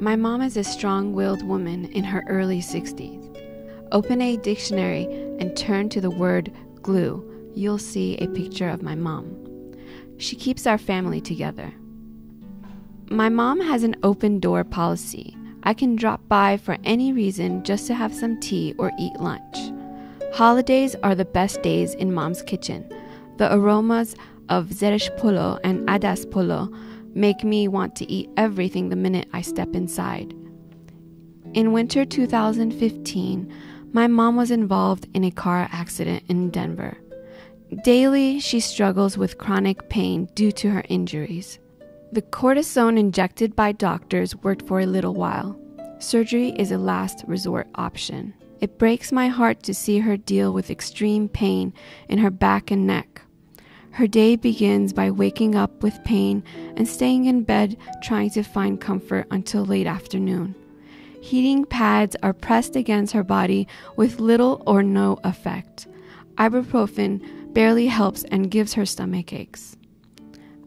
My mom is a strong willed woman in her early 60s. Open a dictionary and turn to the word glue. You'll see a picture of my mom. She keeps our family together. My mom has an open door policy. I can drop by for any reason just to have some tea or eat lunch. Holidays are the best days in mom's kitchen. The aromas of zereshk polo and adas polo make me want to eat everything the minute I step inside. In winter 2015, my mom was involved in a car accident in Denver. Daily, she struggles with chronic pain due to her injuries. The cortisone injected by doctors worked for a little while. Surgery is a last resort option. It breaks my heart to see her deal with extreme pain in her back and neck. Her day begins by waking up with pain and staying in bed trying to find comfort until late afternoon. Heating pads are pressed against her body with little or no effect. Ibuprofen barely helps and gives her stomach aches.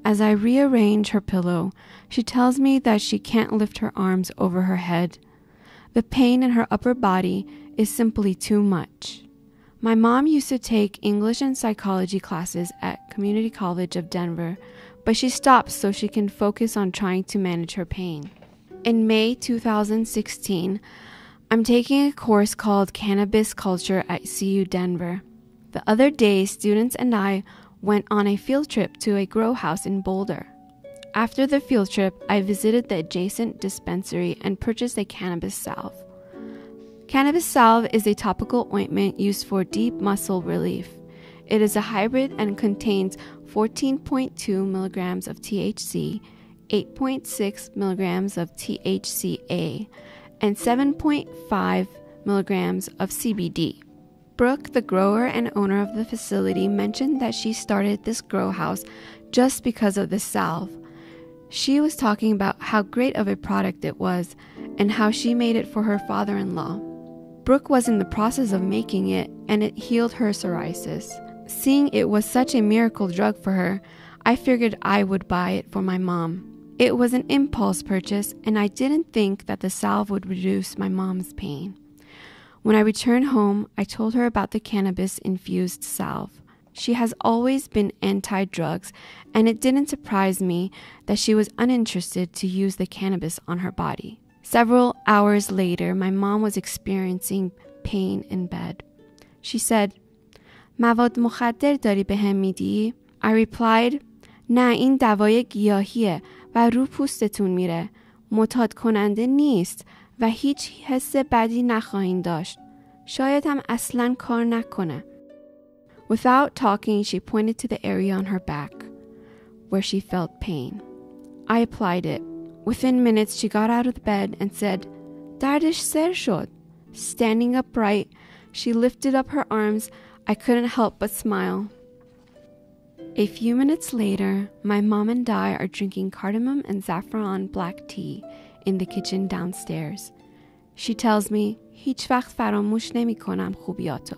As I rearrange her pillow, she tells me that she can't lift her arms over her head. The pain in her upper body is simply too much. My mom used to take English and psychology classes at Community College of Denver, but she stopped so she can focus on trying to manage her pain. In May 2016, I'm taking a course called Cannabis Culture at CU Denver. The other day, students and I went on a field trip to a grow house in Boulder. After the field trip, I visited the adjacent dispensary and purchased a cannabis salve. Cannabis salve is a topical ointment used for deep muscle relief. It is a hybrid and contains 14.2 milligrams of THC, 8.6 milligrams of THCA, and 7.5 milligrams of CBD. Brooke, the grower and owner of the facility, mentioned that she started this grow house just because of the salve. She was talking about how great of a product it was and how she made it for her father in law. Brooke was in the process of making it, and it healed her psoriasis. Seeing it was such a miracle drug for her, I figured I would buy it for my mom. It was an impulse purchase, and I didn't think that the salve would reduce my mom's pain. When I returned home, I told her about the cannabis infused salve. She has always been anti drugs, and it didn't surprise me that she was uninterested to use the cannabis on her body. Several hours later, my mom was experiencing pain in bed. She said, مواد مخدر داری به هم میدی؟ I replied, نه این دوای گیاهیه و رو پوستتون میره. متاد کننده نیست و هیچ حس بدی نخواهید داشت. شاید هم اصلا کار نکنه. Without talking, she pointed to the area on her back where she felt pain. I applied it. Within minutes, she got out of the bed and said, Dardish ser shod. Standing upright, she lifted up her arms. I couldn't help but smile. A few minutes later, my mom and I are drinking cardamom and saffron black tea in the kitchen downstairs. She tells me, هیچ وقت فراموش نمی کنم خوبیاتو.